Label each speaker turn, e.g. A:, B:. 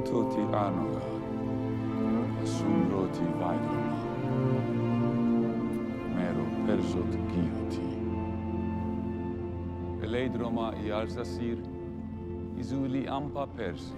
A: canto ti anoga, assumbro ti vaidroma, mero persot gioti. Eleidroma i alzasir, izuli ampa persi.